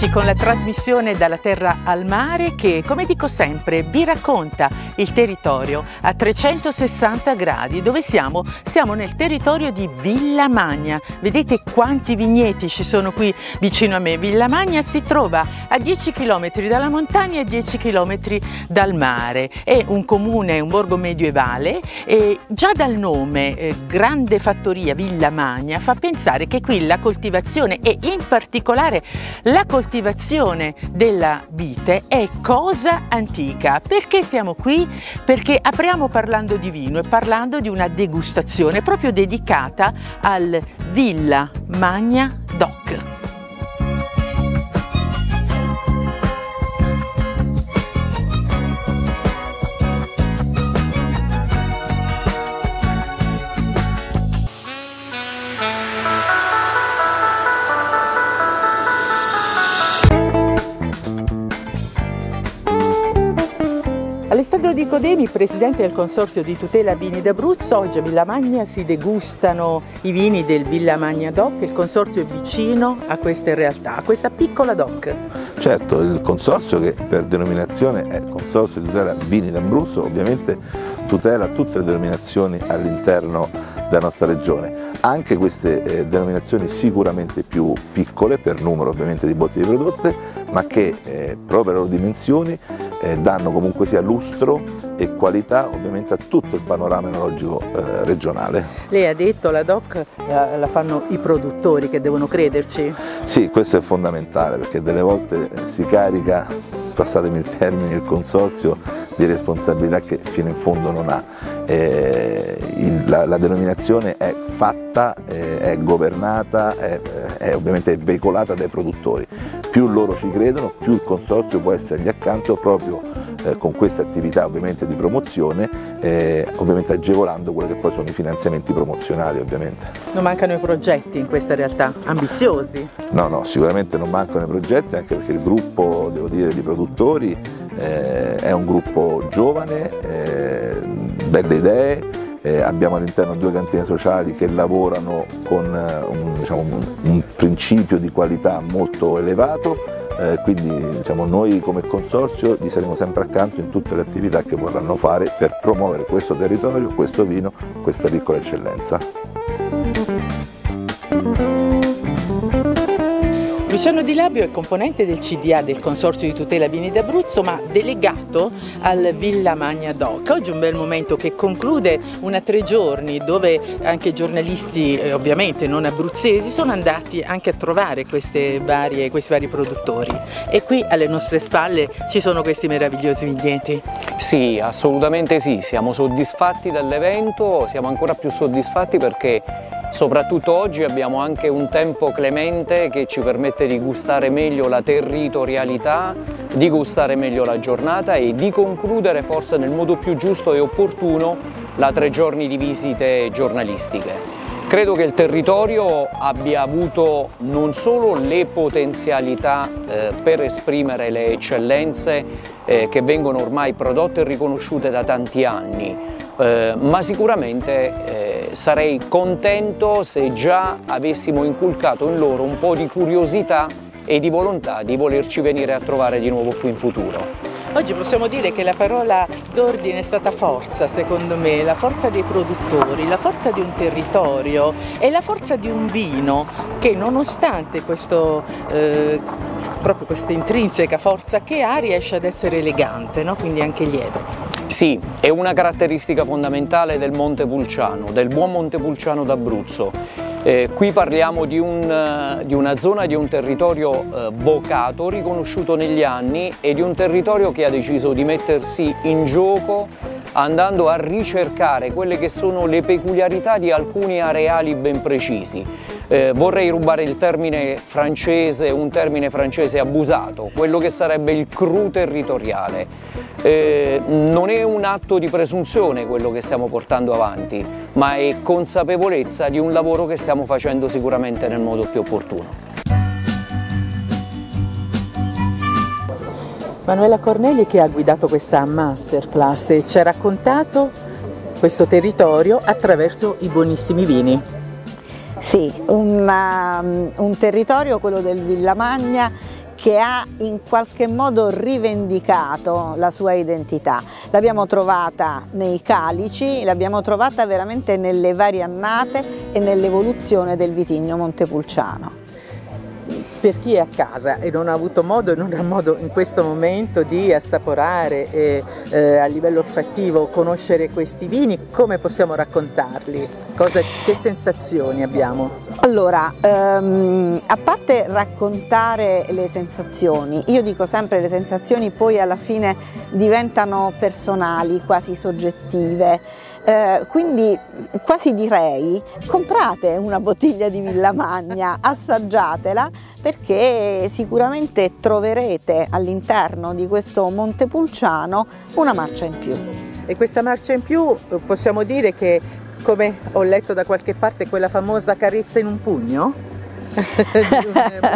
Amici con la trasmissione dalla terra al mare che, come dico sempre, vi racconta il territorio a 360 gradi. Dove siamo? Siamo nel territorio di Villa Magna. Vedete quanti vigneti ci sono qui vicino a me. Villa Magna si trova a 10 km dalla montagna e 10 km dal mare. È un comune, un borgo medievale e già dal nome eh, Grande Fattoria Villa Magna fa pensare che qui la coltivazione e in particolare la coltivazione della vite è cosa antica. Perché siamo qui? Perché apriamo parlando di vino e parlando di una degustazione proprio dedicata al Villa Magna Doc. Alessandro Di Codemi, presidente del Consorzio di tutela vini d'Abruzzo, oggi a Villa Magna si degustano i vini del Villa Magna DOC, il consorzio è vicino a queste realtà, a questa piccola DOC. Certo, il consorzio che per denominazione è il Consorzio di tutela vini d'Abruzzo, ovviamente tutela tutte le denominazioni all'interno della nostra regione. Anche queste eh, denominazioni sicuramente più piccole per numero ovviamente di bottiglie prodotte ma che eh, proprio le loro dimensioni eh, danno comunque sia lustro e qualità ovviamente a tutto il panorama enologico eh, regionale. Lei ha detto la DOC la, la, fanno i produttori che devono crederci? Sì, questo è fondamentale perché delle volte eh, si carica, passatemi il termine, il consorzio di responsabilità che fino in fondo non ha. Eh, il, la, la, denominazione è fatta, eh, è governata, è, è ovviamente veicolata dai produttori. Più loro ci credono, più il consorzio può essergli accanto proprio eh, con queste attività ovviamente di promozione, eh, ovviamente agevolando quelli che poi sono i finanziamenti promozionali ovviamente. Non mancano i progetti in questa realtà, ambiziosi? No, no, sicuramente non mancano i progetti anche perché il gruppo, devo dire, di produttori eh, è un gruppo giovane, eh, belle idee, eh, abbiamo all'interno due cantine sociali che lavorano con eh, un, diciamo, un, un, principio di qualità molto elevato, eh, quindi diciamo, noi come consorzio gli saremo sempre accanto in tutte le attività che vorranno fare per promuovere questo territorio, questo vino, questa piccola eccellenza. Luciano Di Labio è componente del CDA del Consorzio di tutela vini d'Abruzzo ma delegato al Villa Magna Doc. Oggi è un bel momento che conclude una tre giorni dove anche giornalisti eh, ovviamente non abruzzesi sono andati anche a trovare varie, questi vari produttori e qui alle nostre spalle ci sono questi meravigliosi vigneti. Sì, assolutamente sì, siamo soddisfatti dall'evento, siamo ancora più soddisfatti perché Soprattutto oggi abbiamo anche un tempo clemente che ci permette di gustare meglio la territorialità, di gustare meglio la giornata e di concludere forse nel modo più giusto e opportuno la tre giorni di visite giornalistiche. Credo che il territorio abbia avuto non solo le potenzialità eh, per esprimere le eccellenze eh, che vengono ormai prodotte e riconosciute da tanti anni, eh, ma sicuramente eh, sarei contento se già avessimo inculcato in loro un po' di curiosità e di volontà di volerci venire a trovare di nuovo qui in futuro. Oggi possiamo dire che la parola d'ordine è stata forza, secondo me, la forza dei produttori, la forza di un territorio e la forza di un vino che nonostante questo, eh, proprio questa intrinseca forza che ha riesce ad essere elegante, no? quindi anche lieve. Sì, è una caratteristica fondamentale del Montepulciano, del buon Montepulciano d'Abruzzo. Eh, qui parliamo di, un, di, una zona, di un territorio eh, vocato, riconosciuto negli anni e di un territorio che ha deciso di mettersi in gioco andando a ricercare quelle che sono le peculiarità di alcuni areali ben precisi. Eh, vorrei rubare il termine francese, un termine francese abusato, quello che sarebbe il cru territoriale. Eh, non è un atto di presunzione quello che stiamo portando avanti, ma è consapevolezza di un lavoro che stiamo facendo sicuramente nel modo più opportuno. Manuela Corneli che ha guidato questa masterclass e ci ha raccontato questo territorio attraverso i buonissimi vini. Sì, una, um, un territorio, quello del Villamagna, che ha in qualche modo rivendicato la sua identità. L'abbiamo trovata nei calici, l'abbiamo trovata veramente nelle varie annate e nell'evoluzione del vitigno montepulciano per chi è a casa e non ha avuto modo e non ha modo in questo momento di assaporare e, eh, a livello olfattivo conoscere questi vini, come possiamo raccontarli? Cosa, che sensazioni abbiamo? Allora, ehm, a parte raccontare le sensazioni, io dico sempre le sensazioni poi alla fine diventano personali, quasi soggettive. Eh, quindi quasi direi comprate una bottiglia di Villamagna, assaggiatela perché sicuramente troverete all'interno di questo Montepulciano una marcia in più. E questa marcia in più possiamo dire che, come ho letto da qualche parte, quella famosa carezza in un pugno?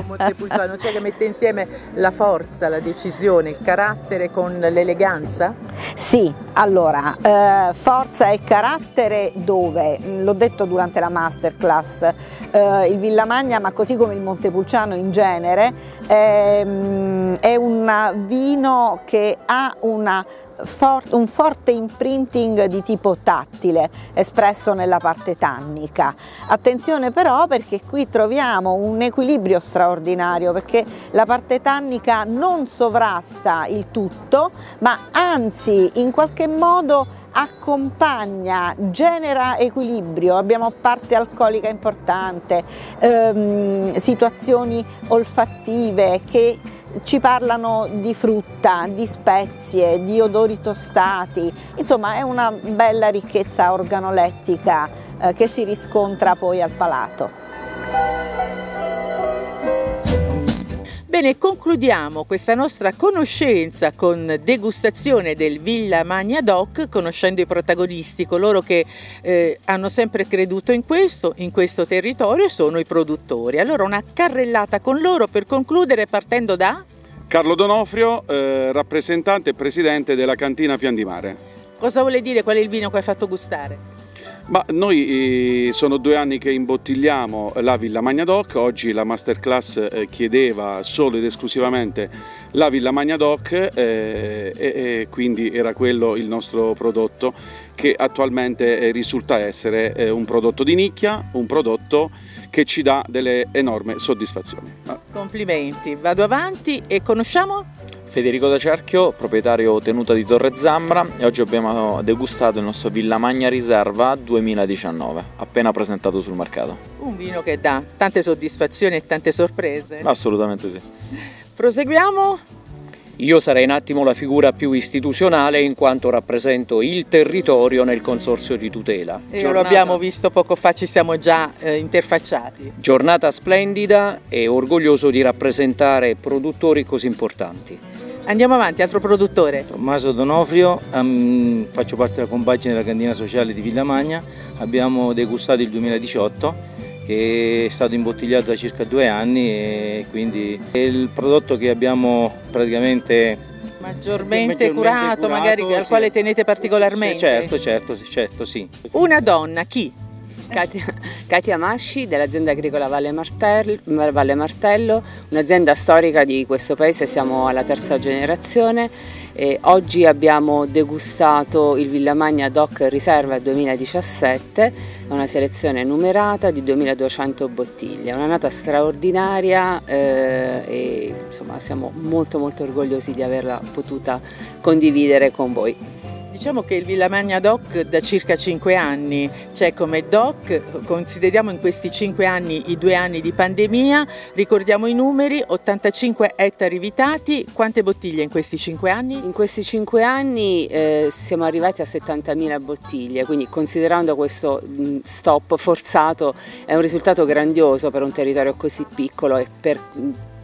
Montepulciano, cioè che mette insieme la forza, la decisione, il carattere con l'eleganza? Sì, allora, eh, forza e carattere dove? L'ho detto durante la masterclass, eh, il Villamagna, ma così come il Montepulciano in genere, ehm, è un vino che ha una for un forte imprinting di tipo tattile espresso nella parte tannica. Attenzione però perché qui troviamo un equilibrio straordinario perché la parte tannica non sovrasta il tutto ma anzi in qualche modo accompagna, genera equilibrio, abbiamo parte alcolica importante, ehm, situazioni olfattive che ci parlano di frutta, di spezie, di odori tostati, insomma è una bella ricchezza organolettica eh, che si riscontra poi al palato. Bene, concludiamo questa nostra conoscenza con degustazione del Villa Magna Doc, conoscendo i protagonisti, coloro che eh, hanno sempre creduto in questo, in questo territorio, sono i produttori. Allora una carrellata con loro per concludere partendo da... Carlo Donofrio, eh, rappresentante e presidente della cantina Pian di Mare. Cosa vuole dire? Qual è il vino che hai fatto gustare? Ma noi eh, sono due anni che imbottigliamo la Villa Magnadoc, oggi la masterclass eh, chiedeva solo ed esclusivamente la Villa Magnadoc eh, e, quindi era quello il nostro prodotto che attualmente risulta essere un prodotto di nicchia, un prodotto che ci dà delle enormi soddisfazioni. Complimenti, vado avanti e conosciamo? Federico da Cerchio, proprietario tenuta di Torre Zambra e oggi abbiamo degustato il nostro Villa Magna Riserva 2019, appena presentato sul mercato. Un vino che dà tante soddisfazioni e tante sorprese. Assolutamente sì. Proseguiamo? Io sarei un attimo la figura più istituzionale in quanto rappresento il territorio nel consorzio di tutela. E Giornata... lo abbiamo visto poco fa, ci siamo già eh, interfacciati. Giornata splendida e orgoglioso di rappresentare produttori così importanti. Andiamo avanti, altro produttore. Tommaso Donofrio, um, faccio parte della compagine della cantina sociale di Villamagna, abbiamo degustato il 2018 che è stato imbottigliato da circa due anni e quindi è il prodotto che abbiamo praticamente maggiormente, maggiormente curato, curato, magari sì. al quale tenete particolarmente. Certo, certo, certo, sì. Una donna, chi? Katia, Katia Masci dell'azienda agricola Valle, Martello, Valle Martello, un'azienda storica di questo paese, siamo alla terza generazione e oggi abbiamo degustato il Villamagna DOC Riserva 2017, una selezione numerata di 2200 bottiglie, una nata straordinaria eh, e insomma siamo molto molto orgogliosi di averla potuta condividere con voi. Diciamo che il Villamagna Doc da circa 5 anni c'è come Doc, consideriamo in questi 5 anni i due anni di pandemia, ricordiamo i numeri, 85 ettari vitati, quante bottiglie in questi 5 anni? In questi 5 anni eh, siamo arrivati a 70.000 bottiglie, quindi considerando questo stop forzato è un risultato grandioso per un territorio così piccolo e per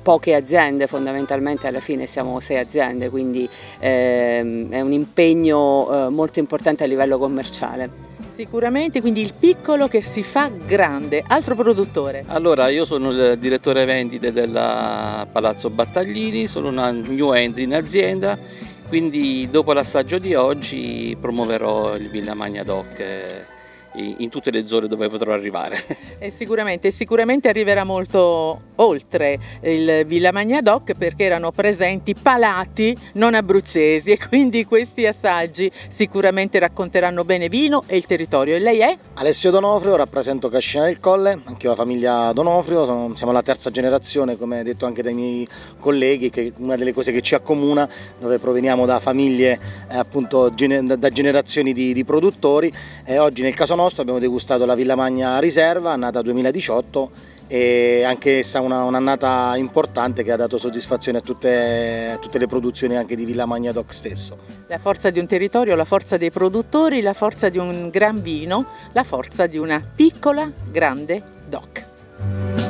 poche aziende, fondamentalmente alla fine siamo sei aziende, quindi ehm, è un impegno eh, molto importante a livello commerciale. Sicuramente, quindi il piccolo che si fa grande. Altro produttore? Allora, io sono il direttore vendite del Palazzo Battaglini, sono una new entry in azienda, quindi dopo l'assaggio di oggi promuoverò il Villa Magna Doc in tutte le zone dove potrò arrivare. E sicuramente, sicuramente arriverà molto oltre il Villa Magna Doc perché erano presenti palati non abruzzesi e quindi questi assaggi sicuramente racconteranno bene vino e il territorio. E lei è? Alessio Donofrio, rappresento Cascina del Colle, anche io la famiglia Donofrio, siamo la terza generazione come detto anche dai miei colleghi, che una delle cose che ci accomuna, dove proveniamo da famiglie eh, appunto da generazioni di, di produttori e oggi nel caso nostro abbiamo degustato la Villa Magna Riserva, nata 2018 e anche essa una, un'annata importante che ha dato soddisfazione a tutte, a tutte, le produzioni anche di Villa Magna Doc stesso. La forza di un territorio, la forza dei produttori, la forza di un gran vino, la forza di una piccola grande doc.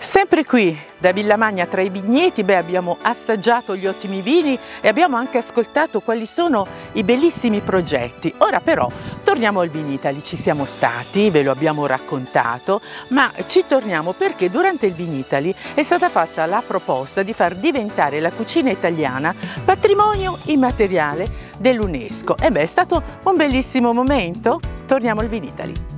Sempre qui da Villamagna tra i vigneti beh, abbiamo assaggiato gli ottimi vini e abbiamo anche ascoltato quali sono i bellissimi progetti. Ora però torniamo al Vinitali, ci siamo stati, ve lo abbiamo raccontato, ma ci torniamo perché durante il Vinitali è stata fatta la proposta di far diventare la cucina italiana patrimonio immateriale dell'UNESCO. E beh, è stato un bellissimo momento. Torniamo al Vinitali.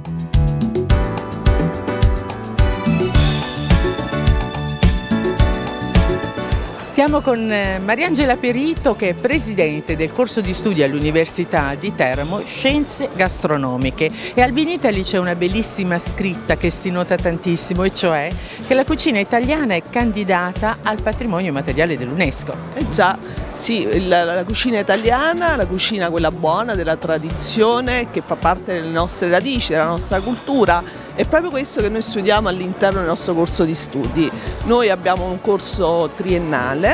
Siamo con eh, Mariangela Perito che è presidente del corso di studi all'Università di Teramo Scienze Gastronomiche e al Vinitali c'è una bellissima scritta che si nota tantissimo e cioè che la cucina italiana è candidata al patrimonio materiale dell'UNESCO. Eh già, sì, la, la cucina italiana, la cucina quella buona della tradizione che fa parte delle nostre radici, della nostra cultura è proprio questo che noi studiamo all'interno del nostro corso di studi. Noi abbiamo un corso triennale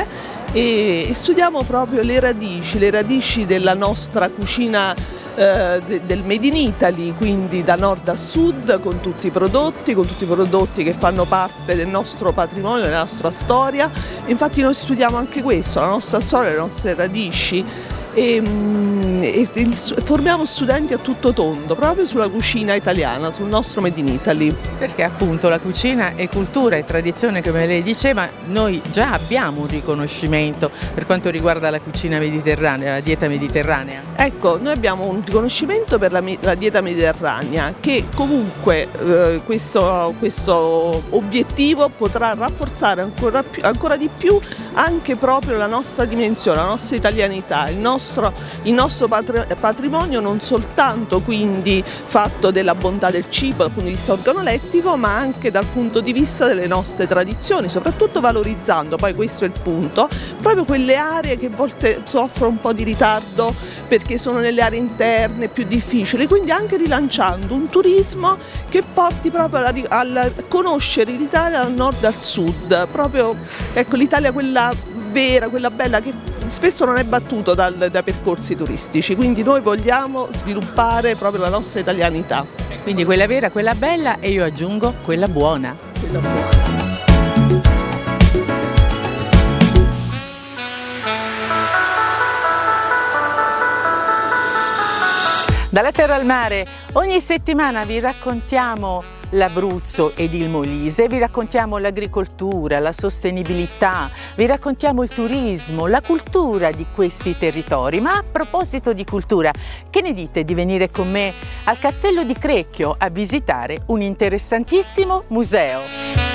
e studiamo proprio le radici, le radici della nostra cucina eh, del Made in Italy, quindi da nord a sud con tutti i prodotti, con tutti i prodotti che fanno parte del nostro patrimonio, della nostra storia. Infatti noi studiamo anche questo, la nostra storia, le nostre radici e, mm, e, e, formiamo studenti a tutto tondo proprio sulla cucina italiana, sul nostro Made in Italy. Perché appunto la cucina è cultura e tradizione come lei diceva, noi già abbiamo un riconoscimento per quanto riguarda la cucina mediterranea, la dieta mediterranea. Ecco, noi abbiamo un riconoscimento per la, la dieta mediterranea che comunque eh, questo, questo, obiettivo potrà rafforzare ancora, più, ancora di più anche proprio la nostra dimensione, la nostra italianità, il nostro nostro, il nostro patrimonio non soltanto quindi fatto della bontà del cibo dal punto di vista organolettico ma anche dal punto di vista delle nostre tradizioni, soprattutto valorizzando, poi questo è il punto, proprio quelle aree che a volte soffrono un po' di ritardo perché sono nelle aree interne più difficili, quindi anche rilanciando un turismo che porti proprio a conoscere l'Italia dal nord al sud, proprio ecco, l'Italia quella vera, quella bella che spesso non è battuto dal, da percorsi turistici, quindi noi vogliamo sviluppare proprio la nostra italianità. Quindi quella vera, quella bella e io aggiungo quella buona. Quella buona. Dalla terra al mare, ogni settimana vi raccontiamo l'Abruzzo ed il Molise, vi raccontiamo l'agricoltura, la sostenibilità, vi raccontiamo il turismo, la cultura di questi territori. Ma a proposito di cultura, che ne dite di venire con me al Castello di Crecchio a visitare un interessantissimo museo?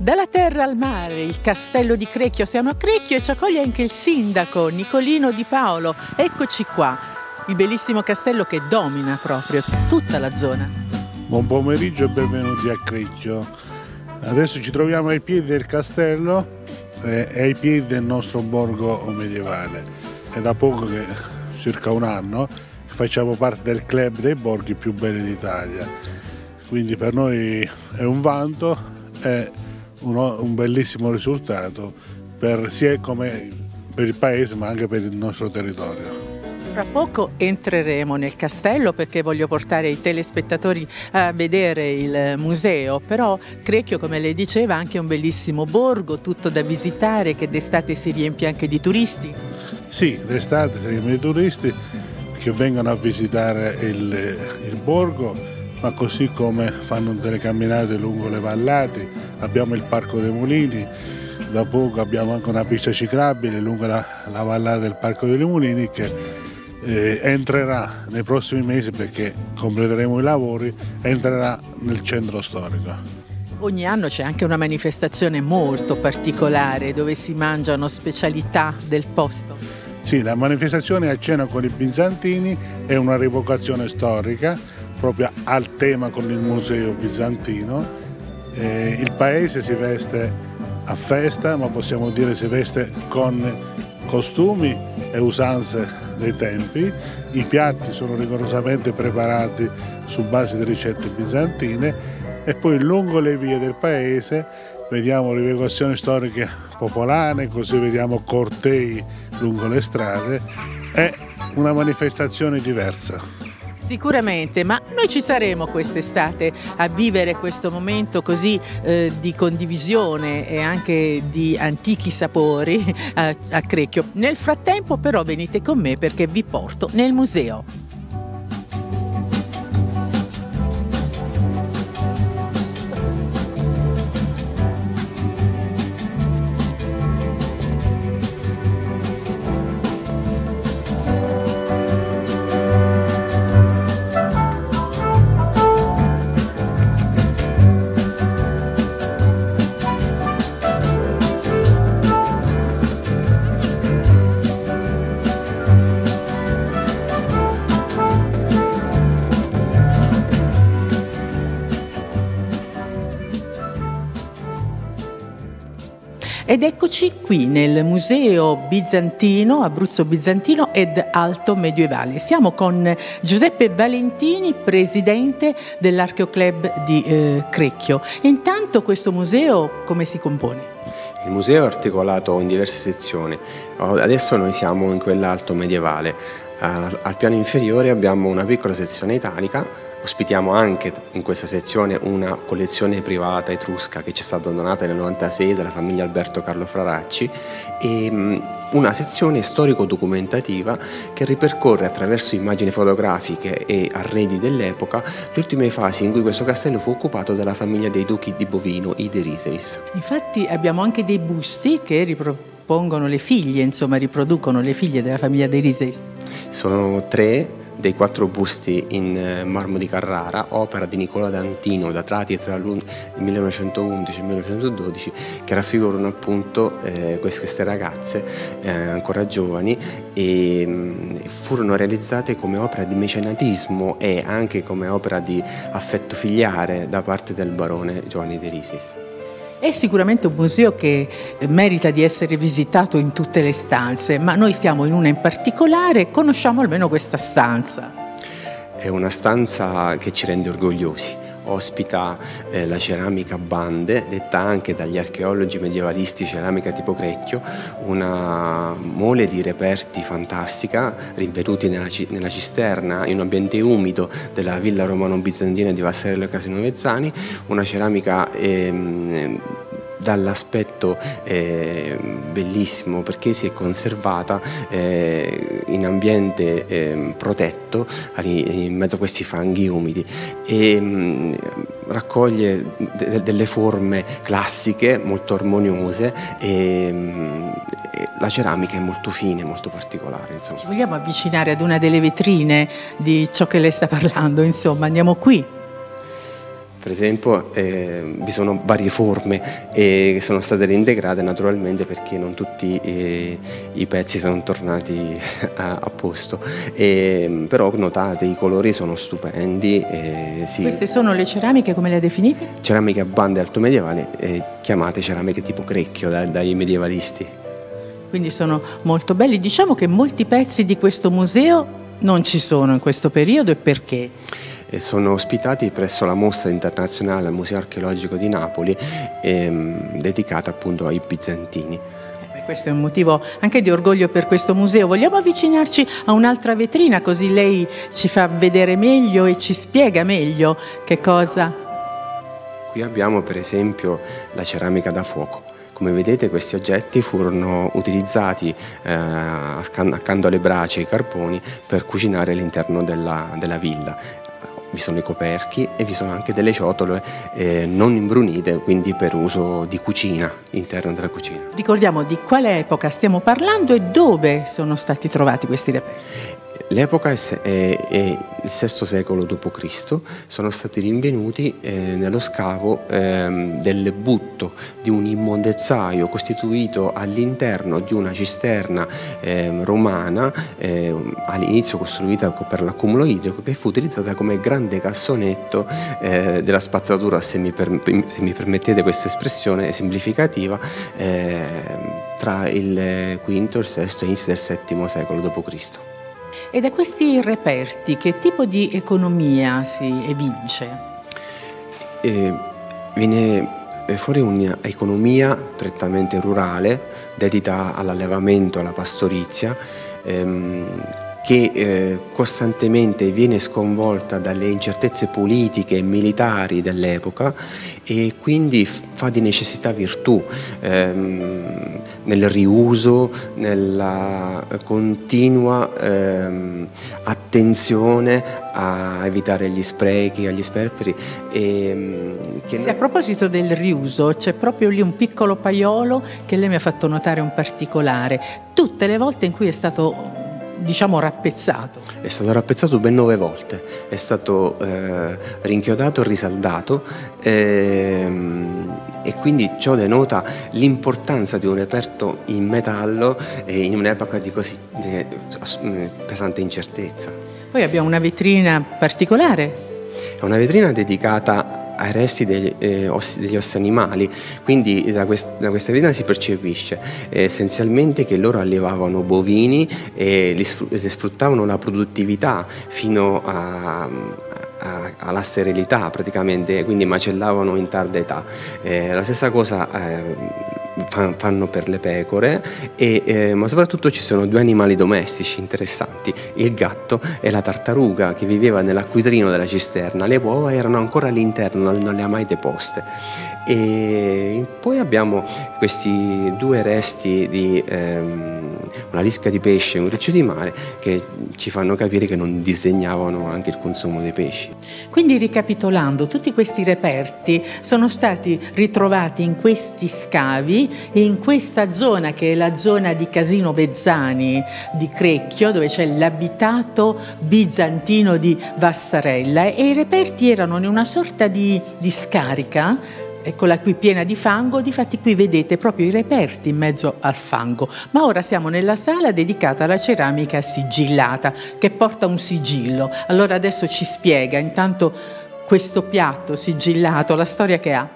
Dalla terra al mare, il castello di Crecchio, siamo a Crecchio e ci accoglie anche il sindaco Nicolino Di Paolo. Eccoci qua, il bellissimo castello che domina proprio tutta la zona. Buon pomeriggio e benvenuti a Crecchio. Adesso ci troviamo ai piedi del castello e ai piedi del nostro borgo medievale. È da poco, che, circa un anno, che facciamo parte del club dei borghi più belli d'Italia. Quindi per noi è un vanto e uno, un bellissimo risultato per, sia come per il paese ma anche per il nostro territorio. Fra poco entreremo nel castello perché voglio portare i telespettatori a vedere il museo, però Crecchio, come lei diceva, ha anche un bellissimo borgo, tutto da visitare, che d'estate si riempie anche di turisti. Sì, d'estate si riempie di turisti che vengono a visitare il, il borgo, ma così come fanno delle camminate lungo le vallate, abbiamo il Parco dei Mulini, da poco abbiamo anche una pista ciclabile lungo la, la vallata del Parco dei Mulini che eh, entrerà nei prossimi mesi perché completeremo i lavori, entrerà nel centro storico. Ogni anno c'è anche una manifestazione molto particolare dove si mangiano specialità del posto. Sì, la manifestazione a cena con i bizantini è una rivocazione storica proprio al tema con il museo bizantino. Eh, il paese si veste a festa, ma possiamo dire si veste con costumi e usanze dei tempi. I piatti sono rigorosamente preparati su base di ricette bizantine e poi lungo le vie del paese vediamo rivegazioni storiche popolane, così vediamo cortei lungo le strade, è una manifestazione diversa. Sicuramente, ma noi ci saremo quest'estate a vivere questo momento così eh, di condivisione e anche di antichi sapori a, a Crecchio. Nel frattempo però venite con me perché vi porto nel museo. Ed eccoci qui nel Museo Bizantino, Abruzzo Bizantino ed Alto Medievale. Siamo con Giuseppe Valentini, presidente dell'Archeoclub di eh, Crecchio. Intanto questo museo come si compone? Il museo è articolato in diverse sezioni. Adesso noi siamo in quella alto medievale. Al piano inferiore abbiamo una piccola sezione italica Ospitiamo anche in questa sezione una collezione privata etrusca che ci è stata donata nel 96 dalla famiglia Alberto Carlo Fraracci e una sezione storico-documentativa che ripercorre attraverso immagini fotografiche e arredi dell'epoca le ultime fasi in cui questo castello fu occupato dalla famiglia dei duchi di Bovino, i De Riseis. Infatti abbiamo anche dei busti che ripropongono le figlie, insomma riproducono le figlie della famiglia dei Riseis. Sono tre dei quattro busti in eh, marmo di Carrara, opera di Nicola D'Antino, datati tra il 1911 e il 1912, che raffigurano appunto eh, queste ragazze eh, ancora giovani e mh, mm, furono realizzate come opera di mecenatismo e anche come opera di affetto filiare da parte del barone Giovanni De Risis. È sicuramente un museo che merita di essere visitato in tutte le stanze, ma noi siamo in una in particolare, conosciamo almeno questa stanza. È una stanza che ci rende orgogliosi ospita eh, la ceramica Bande, detta anche dagli archeologi medievalisti ceramica tipo Crecchio, una mole di reperti fantastica rinvenuti nella, nella cisterna in un ambiente umido della villa romano-bizantina di Vassarello Casino Vezzani, una ceramica ehm, dall'aspetto eh, bellissimo perché si è conservata eh, in ambiente eh, protetto in mezzo a questi fanghi umidi e mh, mm, raccoglie de delle forme classiche molto armoniose e, mh, mm, la ceramica è molto fine, molto particolare. Insomma. Ci vogliamo avvicinare ad una delle vetrine di ciò che lei sta parlando, insomma andiamo qui. Per esempio eh, vi sono varie forme eh, che sono state reintegrate naturalmente perché non tutti eh, i pezzi sono tornati a, a posto, e, però notate i colori sono stupendi. Eh, sì. Queste sono le ceramiche come le ha definite? Ceramiche a bande alto medievali eh, chiamate ceramiche tipo crecchio dai, dai medievalisti. Quindi sono molto belli. Diciamo che molti pezzi di questo museo non ci sono in questo periodo e perché? Sono ospitati presso la mostra internazionale al Museo Archeologico di Napoli ehm, dedicata appunto ai bizantini. Questo è un motivo anche di orgoglio per questo museo. Vogliamo avvicinarci a un'altra vetrina così lei ci fa vedere meglio e ci spiega meglio che cosa. Qui abbiamo per esempio la ceramica da fuoco Come vedete questi oggetti furono utilizzati eh, accanto alle braci e ai carponi per cucinare all'interno della, della villa vi sono i coperchi e vi sono anche delle ciotole eh, non imbrunite, quindi per uso di cucina, all'interno della cucina. Ricordiamo di quale epoca stiamo parlando e dove sono stati trovati questi reperti. L'epoca è, il VI secolo d.C., sono stati rinvenuti eh, nello scavo eh, del butto di un immondezzaio costituito all'interno di una cisterna eh, romana, ehm, all'inizio costruita per l'accumulo idrico, che fu utilizzata come grande cassonetto eh, della spazzatura, se mi, se mi, permettete questa espressione semplificativa, ehm, tra il V, il VI e inizio del VII secolo d.C. E da questi reperti che tipo di economia si evince? Eh, viene fuori un'economia prettamente rurale dedita all'allevamento, alla pastorizia, ehm, che eh, costantemente viene sconvolta dalle incertezze politiche e militari dell'epoca e quindi fa di necessità virtù ehm, nel riuso, nella continua ehm, attenzione a evitare gli sprechi, agli sperperi. E, ehm, sì, a proposito del riuso, c'è proprio lì un piccolo paiolo che lei mi ha fatto notare un particolare. Tutte le volte in cui è stato diciamo rappezzato? È stato rappezzato ben nove volte, è stato eh, rinchiodato e risaldato ehm, e quindi ciò denota l'importanza di un reperto in metallo eh, in un'epoca di così di, pesante incertezza. Poi abbiamo una vetrina particolare. È una vetrina dedicata ai resti degli, eh, ossi, degli ossi animali, quindi da, quest, da questa vetrina si percepisce eh, essenzialmente che loro allevavano bovini e li, sfruttavano la produttività fino a, alla sterilità praticamente, quindi macellavano in tarda età. Eh, la stessa cosa eh, fanno per le pecore, e, eh, ma soprattutto ci sono due animali domestici interessanti, il gatto e la tartaruga che viveva nell'acquitrino della cisterna, le uova erano ancora all'interno, non le ha mai deposte. E poi abbiamo questi due resti di ehm, una lisca di pesce e un riccio di mare che ci fanno capire che non disegnavano anche il consumo dei pesci. Quindi ricapitolando, tutti questi reperti sono stati ritrovati in questi scavi, in questa zona che è la zona di Casino Vezzani di Crecchio, dove c'è l'abitato bizantino di Vassarella e i reperti erano in una sorta di, di scarica eccola qui piena di fango, difatti qui vedete proprio i reperti in mezzo al fango, ma ora siamo nella sala dedicata alla ceramica sigillata che porta un sigillo. Allora adesso ci spiega intanto questo piatto sigillato, la storia che ha.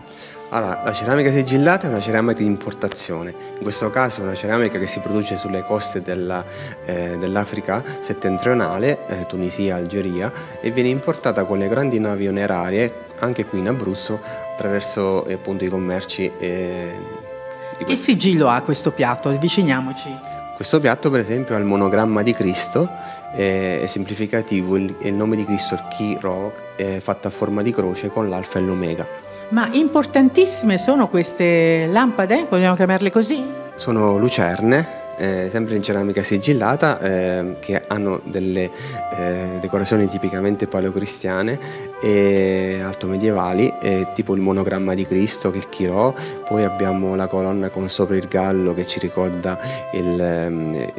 Allora, la ceramica sigillata è una ceramica di importazione, in questo caso è una ceramica che si produce sulle coste eh, dell'Africa eh, dell settentrionale, eh, Tunisia, Algeria, e viene importata con le grandi navi onerarie anche qui in Abruzzo attraverso eh, appunto i commerci. Eh, che sigillo ha questo piatto? Avviciniamoci. Questo piatto per esempio ha il monogramma di Cristo, è semplificativo, il, il nome di Cristo, il Chi Ro, è fatto a forma di croce con l'alfa e l'omega. Ma importantissime sono queste lampade, vogliamo chiamarle così? Sono lucerne, eh, sempre in ceramica sigillata, eh, che hanno delle eh, decorazioni tipicamente paleocristiane e altomedievali, tipo il monogramma di Cristo, che il Chirò, poi abbiamo la colonna con sopra il gallo che ci ricorda il,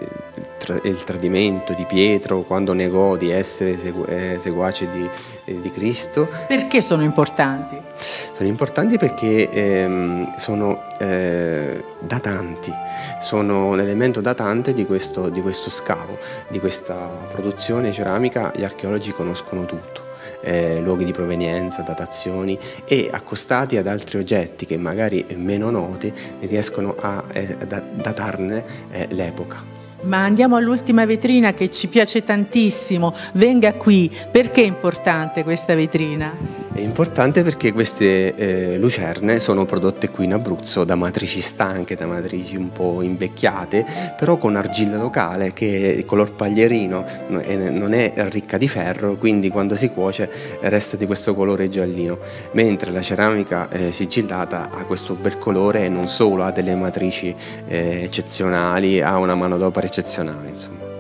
il tradimento di Pietro quando negò di essere eh, seguace di, eh, di Cristo. Perché sono importanti? Sono importanti perché ehm, sono eh, datanti, sono un elemento datante di questo, di questo scavo, di questa produzione ceramica, gli archeologi conoscono tutto. Eh, luoghi di provenienza, datazioni e accostati ad altri oggetti che magari meno noti riescono a eh, datarne eh, l'epoca. Ma andiamo all'ultima vetrina che ci piace tantissimo, venga qui, perché è importante questa vetrina? È importante perché queste eh, lucerne sono prodotte qui in Abruzzo da matrici stanche, da matrici un po' invecchiate, però con argilla locale che è color paglierino, non è ricca di ferro, quindi quando si cuoce resta di questo colore giallino, mentre la ceramica eh, sigillata ha questo bel colore e non solo, ha delle matrici eh, eccezionali, ha una manodopera eccezionale. Insomma.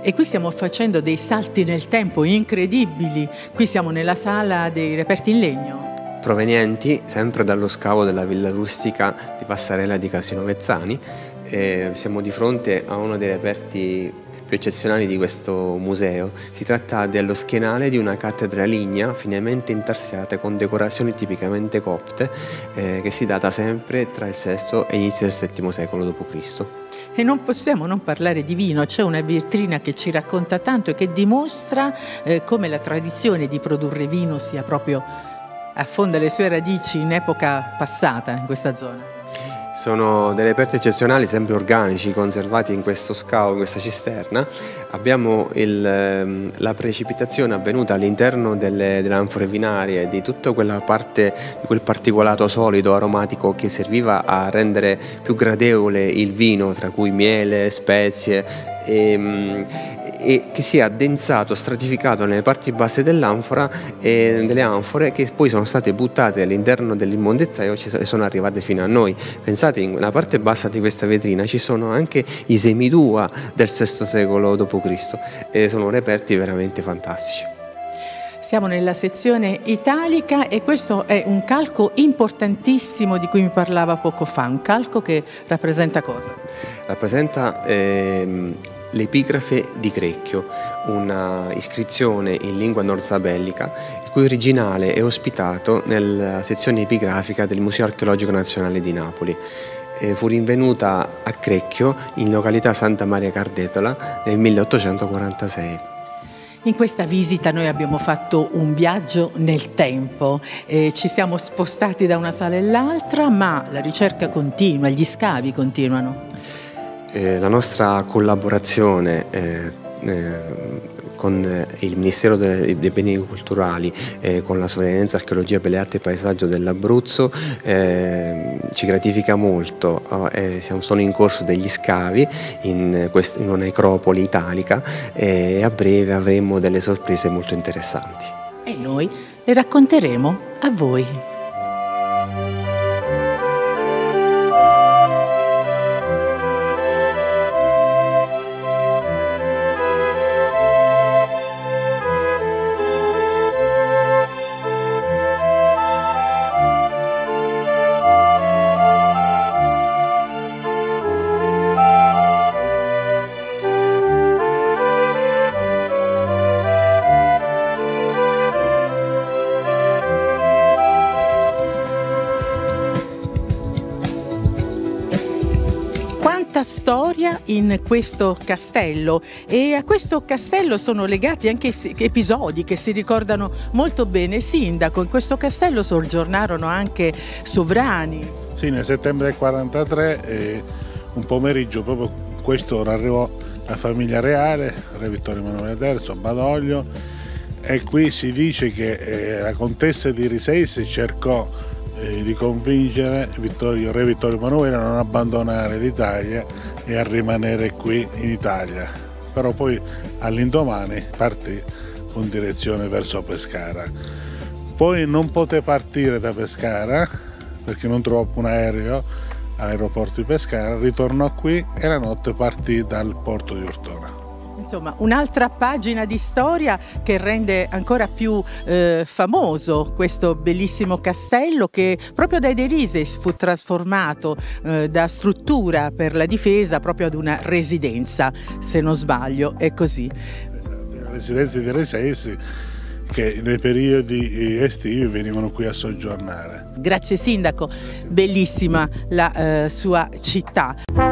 E qui stiamo facendo dei salti nel tempo incredibili. Qui siamo nella sala dei reperti in legno. Provenienti sempre dallo scavo della villa rustica di Passarella di Casino Vezzani. Eh, siamo di fronte a uno dei reperti più eccezionali di questo museo. Si tratta dello schienale di una cattedra lignea finemente intarsiata con decorazioni tipicamente copte eh, che si data sempre tra il VI e inizio del VII secolo d.C. E non possiamo non parlare di vino, c'è una vetrina che ci racconta tanto e che dimostra eh, come la tradizione di produrre vino sia proprio affonda le sue radici in epoca passata in questa zona. Sono delle reperti eccezionali, sempre organici, conservati in questo scavo, in questa cisterna. Abbiamo il, ehm, la precipitazione avvenuta all'interno delle, delle anfore vinarie, di tutta quella parte, di quel particolato solido, aromatico che serviva a rendere più gradevole il vino, tra cui miele, spezie. E, ehm, e che si è addensato, stratificato nelle parti basse dell'anfora e delle anfore che poi sono state buttate all'interno dell'immondezzaio e sono arrivate fino a noi. Pensate, nella parte bassa di questa vetrina ci sono anche i semidua del VI secolo d.C. e sono reperti veramente fantastici. Siamo nella sezione italica e questo è un calco importantissimo di cui mi parlava poco fa, un calco che rappresenta cosa? Rappresenta ehm, l'epigrafe di Crecchio, una iscrizione in lingua norzabellica, il cui originale è ospitato nella sezione epigrafica del Museo Archeologico Nazionale di Napoli. E fu rinvenuta a Crecchio, in località Santa Maria Cardetola, nel 1846. In questa visita noi abbiamo fatto un viaggio nel tempo, eh, ci siamo spostati da una sala all'altra, ma la ricerca continua, gli scavi continuano. Eh, la nostra collaborazione eh, eh, con il Ministero dei Beni Culturali, eh, con la Sovrintendenza Archeologia, Belle Arti e Paesaggio dell'Abruzzo eh, ci gratifica molto. Oh, eh, siamo, sono in corso degli scavi in, quest, in un'ecropoli italica e a breve avremo delle sorprese molto interessanti. E noi le racconteremo a voi. Storia in questo castello e a questo castello sono legati anche episodi che si ricordano molto bene. Sindaco, in questo castello soggiornarono anche sovrani. Sì, nel settembre del 43 eh, un pomeriggio proprio quest'ora arrivò la famiglia reale, Re Vittorio Emanuele III, Badoglio e qui si dice che eh, la contessa di Riseisi cercò eh, di convincere Vittorio, Re Vittorio Emanuele a non abbandonare l'Italia e a rimanere qui in Italia. Però poi all'indomani partì con direzione verso Pescara. Poi non poté partire da Pescara perché non trovò un aereo all'aeroporto di Pescara, ritornò qui e la notte partì dal porto di Ortona. Insomma, un'altra pagina di storia che rende ancora più eh, famoso questo bellissimo castello che proprio dai Derises fu trasformato eh, da struttura per la difesa proprio ad una residenza, se non sbaglio, è così. Esatto, la residenza di Resesi che nei periodi estivi venivano qui a soggiornare. Grazie Sindaco, bellissima la eh, sua città.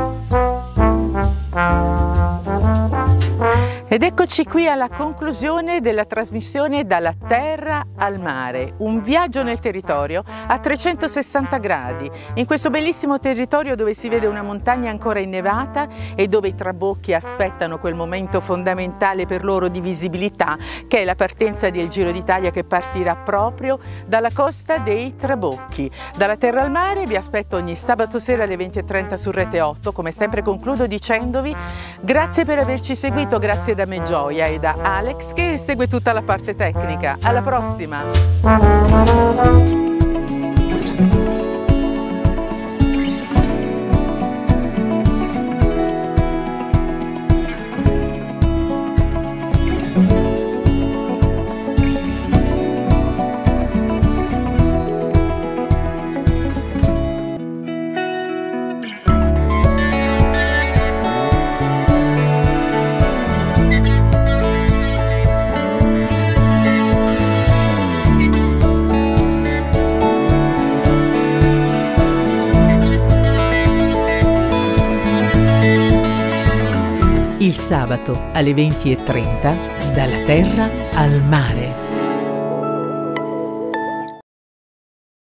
Ed eccoci qui alla conclusione della trasmissione Dalla terra al mare, un viaggio nel territorio a 360 gradi, in questo bellissimo territorio dove si vede una montagna ancora innevata e dove i trabocchi aspettano quel momento fondamentale per loro di visibilità che è la partenza del Giro d'Italia che partirà proprio dalla costa dei Trabocchi. Dalla terra al mare vi aspetto ogni sabato sera alle 20.30 su Rete 8, come sempre concludo dicendovi grazie per averci seguito, grazie da me Gioia e da Alex che segue tutta la parte tecnica. Alla prossima! Alle 20.30 dalla terra al mare.